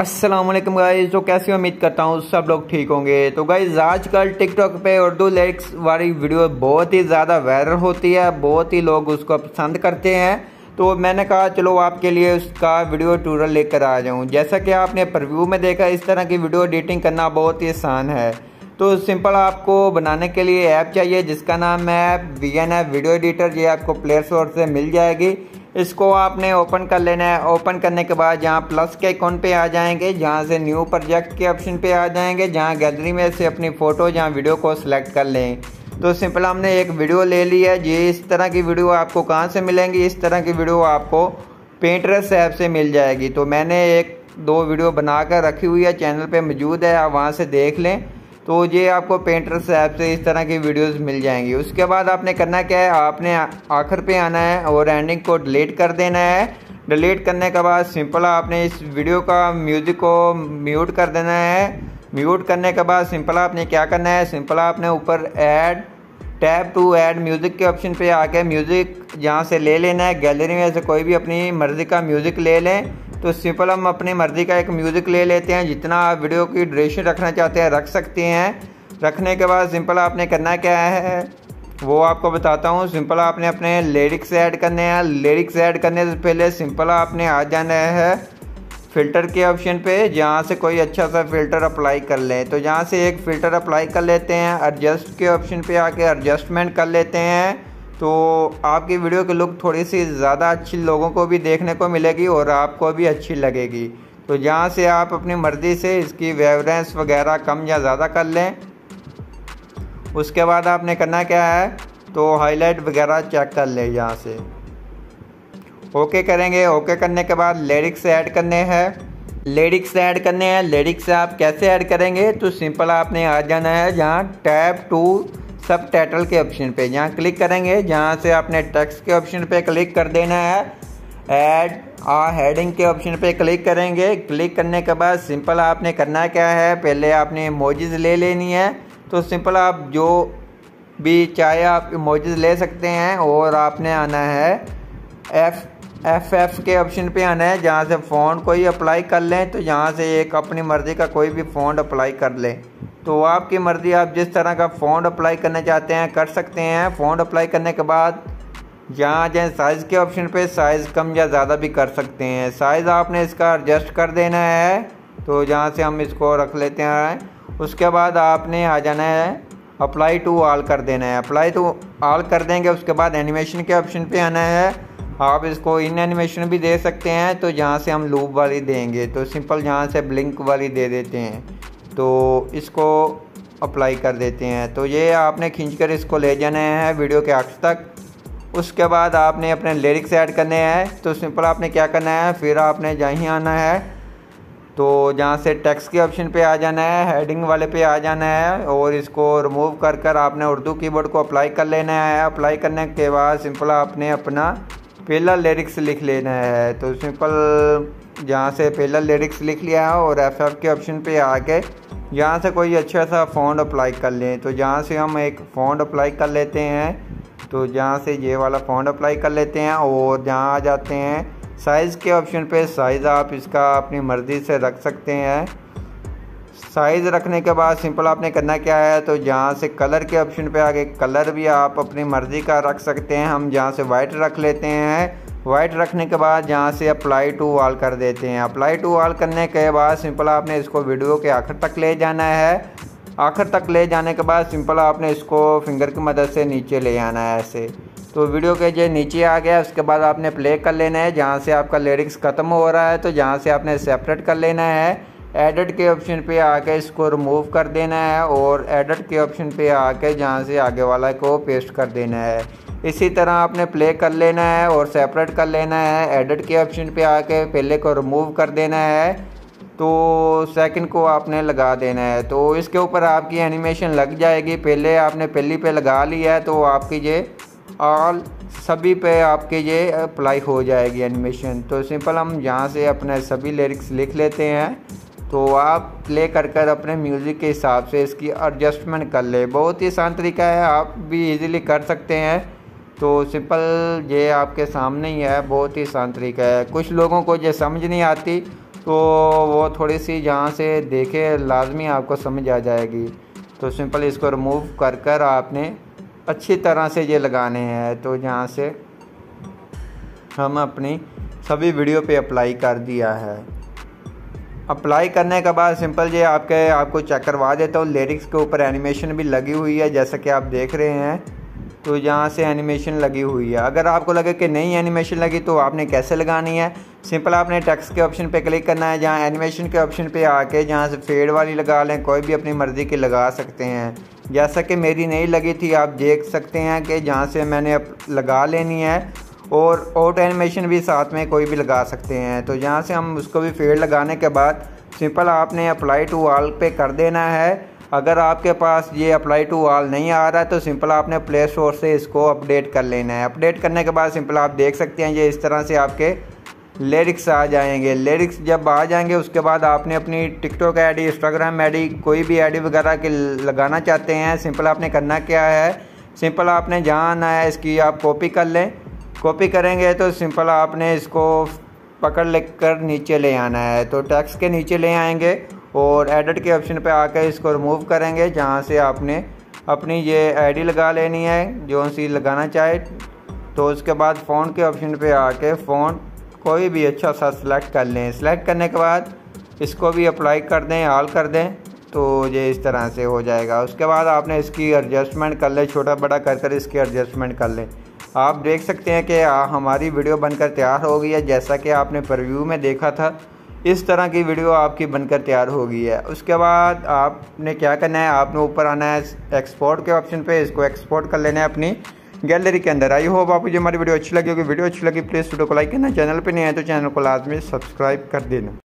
अस्सलाम वालेकुम गाइस तो कैसे उम्मीद करता हूँ सब लोग ठीक होंगे। तो गाइस आजकल टिकटॉक पे उर्दू लिरिक्स वाली वीडियो बहुत ही ज़्यादा वायरल होती है। बहुत ही लोग उसको पसंद करते हैं। तो मैंने कहा, चलो आपके लिए उसका वीडियो टूरल लेकर आ जाऊँ। जैसा कि आपने प्रव्यू में देखा, इस तरह की वीडियो एडिटिंग करना बहुत ही आसान है। तो सिंपल आपको बनाने के लिए ऐप चाहिए, जिसका नाम है वी एन वीडियो एडिटर ये आपको प्ले स्टोर से मिल जाएगी। इसको आपने ओपन कर लेना है। ओपन करने के बाद जहाँ प्लस के अकाउंट पे आ जाएँगे, जहाँ से न्यू प्रोजेक्ट के ऑप्शन पे आ जाएँगे, जहाँ गैलरी में से अपनी फ़ोटो जहाँ वीडियो को सिलेक्ट कर लें। तो सिंपल हमने एक वीडियो ले ली है। जी, इस तरह की वीडियो आपको कहाँ से मिलेंगी? इस तरह की वीडियो आपको पेंटरेस ऐप से मिल जाएगी। तो मैंने एक दो वीडियो बना कर रखी हुई है चैनल पर मौजूद है, आप वहाँ से देख लें। तो ये आपको पेंटर्स ऐप से इस तरह की वीडियोस मिल जाएँगी। उसके बाद आपने करना क्या है? आपने आखिर पे आना है और एंडिंग को डिलीट कर देना है। डिलीट करने के बाद सिंपल आपने इस वीडियो का म्यूज़िक को म्यूट कर देना है। म्यूट करने के बाद सिंपल आपने क्या करना है? सिंपल आपने ऊपर add tap to add music के ऑप्शन पे आके म्यूज़िक यहाँ से ले लेना है। गैलरी में से कोई भी अपनी मर्ज़ी का म्यूज़िक ले लें। तो सिंपल हम अपनी मर्ज़ी का एक म्यूज़िक ले लेते हैं, जितना आप वीडियो की ड्यूरेशन रखना चाहते हैं, रख सकते हैं। रखने के बाद सिंपल आपने करना क्या है, वो आपको बताता हूँ। सिंपल आपने अपने लिरिक्स ऐड करने हैं। लिरिक्स ऐड करने से पहले सिंपल आपने आ जाना है फ़िल्टर के ऑप्शन पे, जहाँ से कोई अच्छा सा फ़िल्टर अप्लाई कर लें। तो जहाँ से एक फ़िल्टर अप्लाई कर लेते हैं एडजस्ट के ऑप्शन पे आके एडजस्टमेंट कर लेते हैं। तो आपकी वीडियो की लुक थोड़ी सी ज़्यादा अच्छी लोगों को भी देखने को मिलेगी और आपको भी अच्छी लगेगी। तो जहाँ से आप अपनी मर्ज़ी से इसकी वेवरेंस वगैरह कम या ज़्यादा कर लें, उसके बाद आपने करना क्या है तो हाईलाइट वगैरह चेक कर लें यहाँ से। ओके करेंगे। ओके करने के बाद लिरिक्स ऐड करने हैं। लिरिक्स ऐड करने हैं। लिरिक्स आप कैसे ऐड करेंगे तो सिंपल आपने आ जाना है जहाँ टैप टू सब टाइटल के ऑप्शन पे। जहाँ क्लिक करेंगे, जहाँ से आपने टेक्स्ट के ऑप्शन पे क्लिक कर देना है ऐड आ हेडिंग के ऑप्शन पे क्लिक करेंगे। क्लिक करने के बाद सिंपल आपने करना क्या है? पहले आपने इमोजीज ले लेनी है। तो सिंपल आप जो भी चाहे आप इमोजीज ले सकते हैं, और आपने आना है एफ़ एफ़ एफ़ के ऑप्शन पे आना है, जहाँ से फ़ॉन्ट कोई अप्लाई कर लें। तो यहाँ से एक अपनी मर्ज़ी का कोई भी फ़ॉन्ट अप्लाई कर लें। तो आपकी मर्ज़ी, आप जिस तरह का फ़ॉन्ट अप्लाई करना चाहते हैं, कर सकते हैं। फ़ॉन्ट अप्लाई करने के बाद जहाँ जाए साइज़ के ऑप्शन पे। साइज़ कम या ज़्यादा भी कर सकते हैं। साइज़ आपने इसका एडजस्ट कर देना है तो जहाँ से हम इसको रख लेते हैं। उसके बाद आपने आ जाना है अप्लाई टू ऑल कर देना है। अप्लाई टू ऑल कर देंगे, उसके बाद एनिमेशन के ऑप्शन पे आना है। आप इसको इन एनिमेशन भी दे सकते हैं तो जहाँ से हम लूप वाली देंगे। तो सिंपल जहाँ से ब्लिंक वाली दे देते हैं। तो इसको अप्लाई कर देते हैं। तो ये आपने खींच कर इसको ले जाना है वीडियो के आखिर तक। उसके बाद आपने अपने लिरिक्स ऐड करने हैं। तो सिंपल आपने क्या करना है? फिर आपने जहीं आना है तो जहाँ से टेक्स्ट के ऑप्शन पे आ जाना है हेडिंग वाले पे आ जाना है और इसको रिमूव कर कर आपने उर्दू कीबोर्ड को अप्लाई कर लेना है। अप्लाई करने के बाद सिंपल आपने अपना पहला लिरिक्स लिख लेना है। तो सिंपल जहाँ से पहला लिरिक्स लिख लिया है और एफ़ एफ़ के ऑप्शन पे आके यहाँ से कोई अच्छा सा फ़ॉन्ट अप्लाई कर लें तो जहाँ से हम एक फ़ॉन्ट अप्लाई कर लेते हैं तो जहाँ से ये वाला फ़ॉन्ट अप्लाई कर लेते हैं, और जहाँ आ जाते हैं साइज़ के ऑप्शन पे साइज़ आप इसका अपनी मर्ज़ी से रख सकते हैं। साइज़ रखने के बाद सिंपल आपने करना क्या है तो जहाँ से कलर के ऑप्शन पे आगे कलर भी आप अपनी मर्ज़ी का रख सकते हैं, हम जहाँ से वाइट रख लेते हैं वाइट रखने के बाद यहाँ से अप्लाई टू ऑल कर देते हैं। अप्लाई टू ऑल करने के बाद सिंपल आपने इसको वीडियो के आखिर तक ले जाना है। आखिर तक ले जाने के बाद सिंपल आपने इसको फिंगर की मदद से नीचे ले आना है ऐसे। तो वीडियो के जो नीचे आ गया, उसके बाद आपने प्ले कर लेना है। जहाँ से आपका लिरिक्स ख़त्म हो रहा है तो जहाँ से आपने सेपरेट कर लेना है। एडिट के ऑप्शन पे आके इसको रिमूव कर देना है और एडिट के ऑप्शन पे आके जहाँ से आगे वाला को पेस्ट कर देना है। इसी तरह आपने प्ले कर लेना है और सेपरेट कर लेना है। एडिट के ऑप्शन पे आके पहले को रिमूव कर देना है। तो सेकंड को आपने लगा देना है। तो इसके ऊपर आपकी एनिमेशन लग जाएगी। पहले आपने पहली पे लगा लिया है तो आपकी ये ऑल सभी पे आपके ये अप्लाई हो जाएगी एनिमेशन तो सिंपल हम यहाँ से अपने सभी लिरिक्स लिख लेते हैं। तो आप प्ले कर कर अपने म्यूज़िक के हिसाब से इसकी एडजस्टमेंट कर ले। बहुत ही आसान तरीका है, आप भी इजीली कर सकते हैं। तो सिंपल ये आपके सामने ही है, बहुत ही आसान तरीका है। कुछ लोगों को ये समझ नहीं आती तो वो थोड़ी सी जहाँ से देखे, लाजमी आपको समझ आ जाएगी। तो सिंपल इसको रिमूव कर कर आपने अच्छी तरह से ये लगाने हैं। तो जहाँ से हम अपनी सभी वीडियो पे अप्लाई कर दिया है। अप्लाई करने के बाद सिंपल ये आपके आपको चेक करवा देता हूँ। लिरिक्स के ऊपर एनिमेशन भी लगी हुई है, जैसा कि आप देख रहे हैं। तो यहाँ से एनिमेशन लगी हुई है। अगर आपको लगे कि नहीं एनिमेशन लगी तो आपने कैसे लगानी है? सिंपल आपने टेक्स्ट के ऑप्शन पे क्लिक करना है, जहाँ एनिमेशन के ऑप्शन पे आके जहाँ से फेड वाली लगा लें, कोई भी अपनी मर्ज़ी की लगा सकते हैं। जैसा कि मेरी नहीं लगी थी, आप देख सकते हैं कि जहाँ से मैंने लगा लेनी है। और ऑटो एनिमेशन भी साथ में कोई भी लगा सकते हैं। तो यहाँ से हम उसको भी फेड लगाने के बाद सिंपल आपने अप्लाई टू वाल पे कर देना है। अगर आपके पास ये अप्लाई टू वाल नहीं आ रहा है तो सिंपल आपने प्ले स्टोर से इसको अपडेट कर लेना है। अपडेट करने के बाद सिंपल आप देख सकते हैं, ये इस तरह से आपके लिरिक्स आ जाएँगे। लिरिक्स जब आ जाएँगे, उसके बाद आपने अपनी TikTok I D Instagram ID कोई भी आईडी वगैरह के लगाना चाहते हैं, सिंपल आपने करना क्या है? सिंपल आपने जहाँ आना है, इसकी आप कॉपी कर लें। कॉपी करेंगे तो सिंपल आपने इसको पकड़ लिख कर नीचे ले आना है। तो टैक्स के नीचे ले आएँगे और एडिट के ऑप्शन पे आकर इसको रिमूव करेंगे, जहाँ से आपने अपनी ये आईडी लगा लेनी है, जो सी लगाना चाहे। तो उसके बाद फ़ोन के ऑप्शन पे आके फ़ोन कोई भी अच्छा सा सिलेक्ट कर लें। सिलेक्ट करने के बाद इसको भी अप्लाई कर दें हाल कर दें तो ये इस तरह से हो जाएगा। उसके बाद आपने इसकी एडजस्टमेंट कर लें छोटा बड़ा कर कर इसकी एडजस्टमेंट कर लें। आप देख सकते हैं कि हमारी वीडियो बनकर तैयार हो गई है, जैसा कि आपने प्रव्यू में देखा था। इस तरह की वीडियो आपकी बनकर तैयार हो गई है। उसके बाद आपने क्या करना है? आपने ऊपर आना है एक्सपोर्ट के ऑप्शन पे। इसको एक्सपोर्ट कर लेना है अपनी गैलरी के अंदर। आई होप आपको जो हमारी वीडियो अच्छी लगी होगी। वीडियो अच्छी लगी प्लीज़ वीडियो को लाइक करना। चैनल पे नहीं आए तो चैनल को लाजमी सब्सक्राइब कर देना।